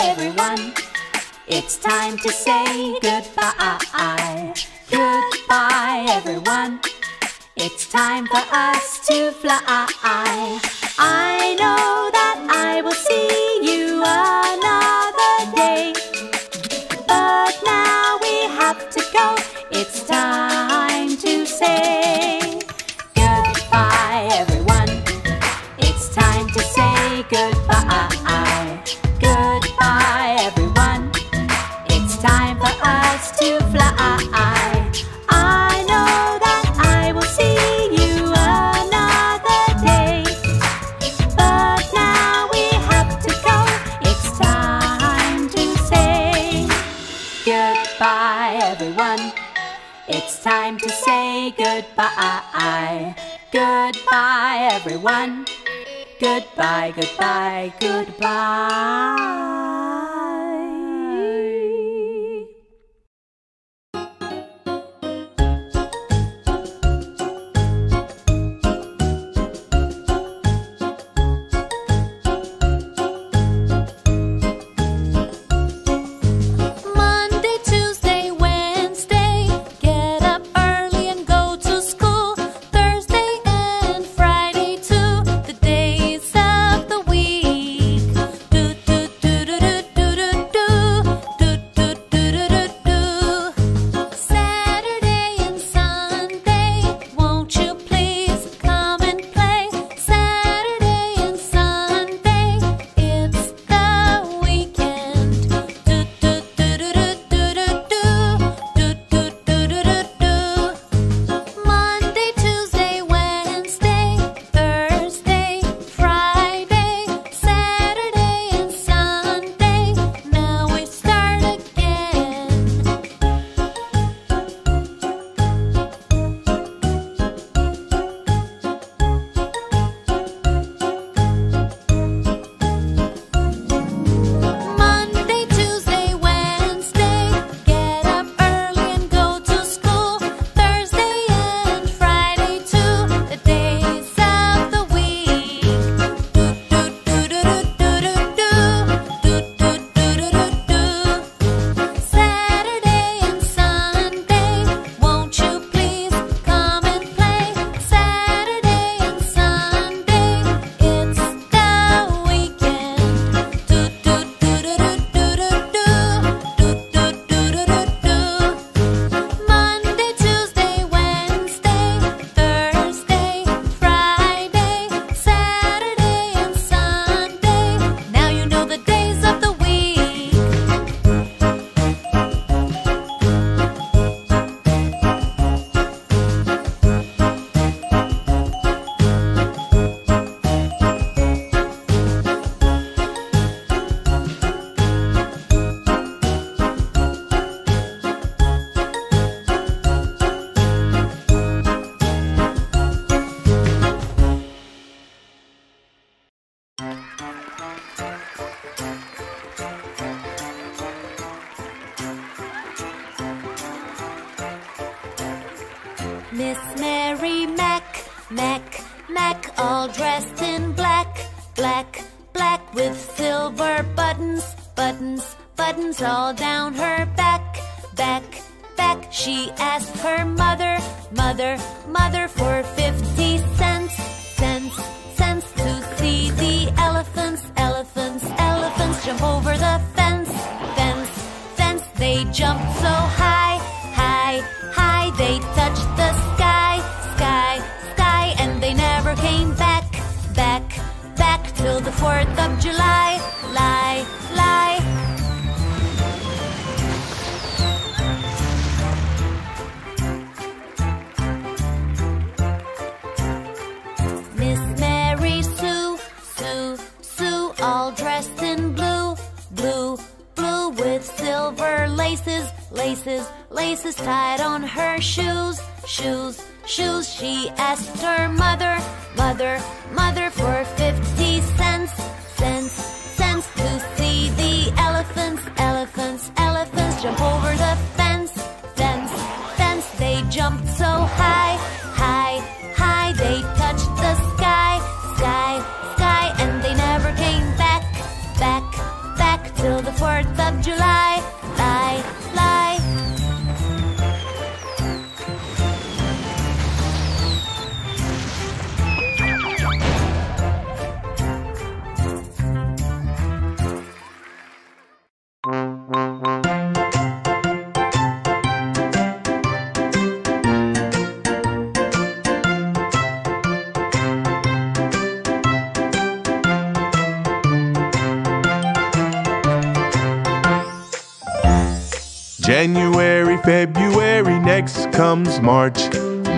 Everyone. It's time to say goodbye. Goodbye, everyone. It's time for us to fly. I know that I will see you another day. But now we have to go. It's time to say time to say goodbye. Goodbye, everyone. Goodbye, goodbye, goodbye. Miss Mary Mack, Mack, Mack, all dressed in black, black, black with silver buttons, buttons, buttons all down her back, back, back. She asked her mother, mother, mother for fifty cents, cents, cents to see the elephants, elephants, elephants jump over the fence, fence, fence. They jumped so high, 4th of July, lie, lie. Miss Mary Sue, Sue, Sue, all dressed in blue, blue, blue with silver laces, laces, laces tied on her shoes, shoes, shoes. She asked her mother, mother, mother for 50 jump over the January, February, next comes March.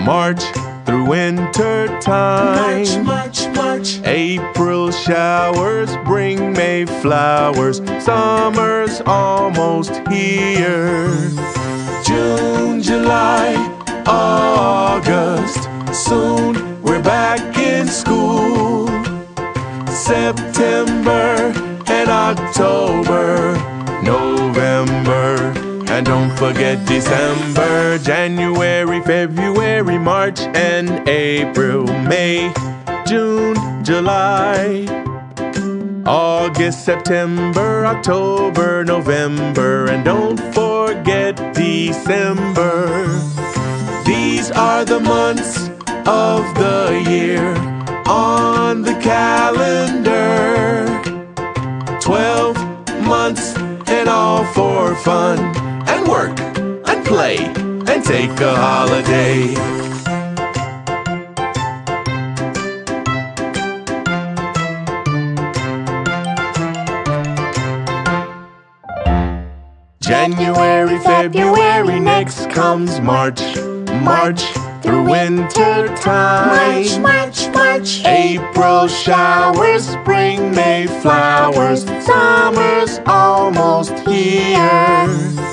March through winter time. March, March, March. April showers bring May flowers. Summer's almost here. June, July, August. Soon we're back in school. September and October, and don't forget December, January, February, March, and April, May, June, July. August, September, October, November, and don't forget December. These are the months of the year on the calendar. Twelve months and all for fun work and play and take a holiday. January, February, next comes March. March through winter time. March, March, March. April showers, spring, May flowers, summer's almost here.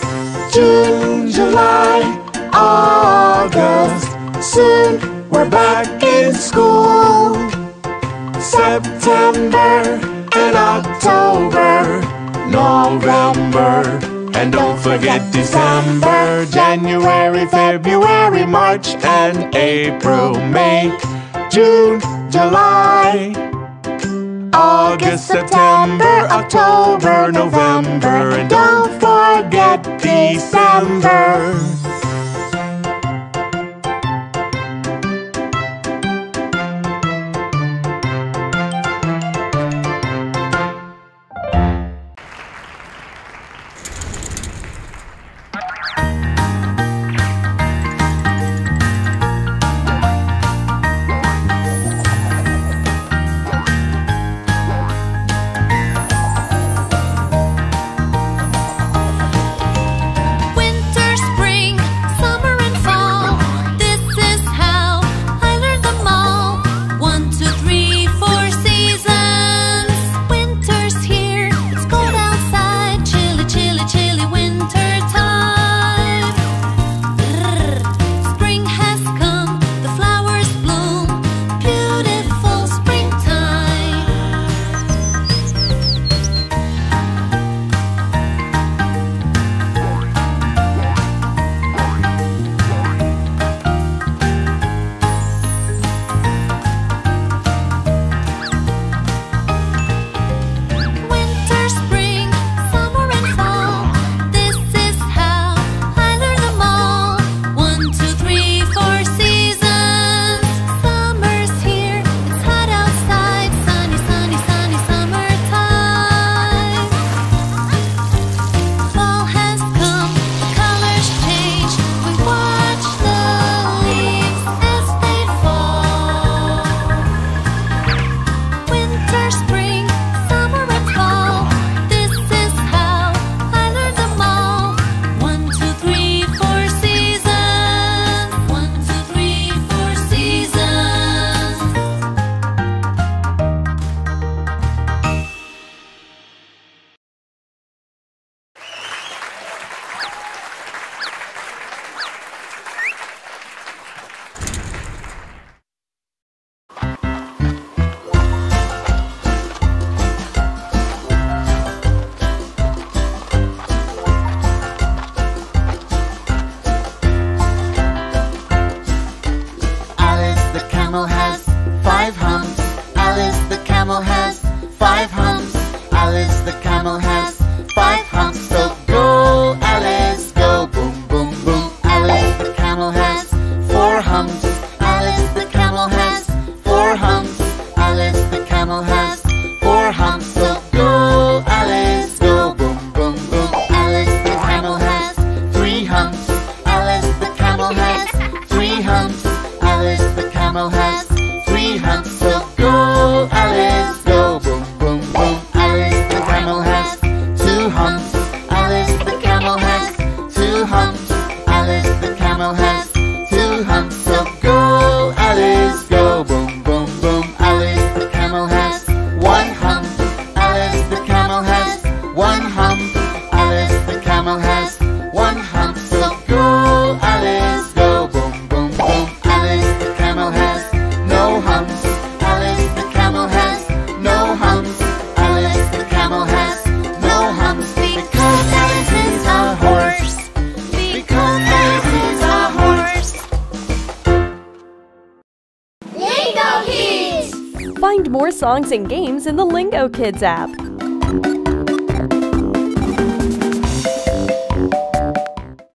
June, July, August, soon we're back in school. September and October, November, and don't forget December, January, February, March, and April, May, June, July. August, September, October, November, and don't forget December. hump. Songs and games in the Lingokids app.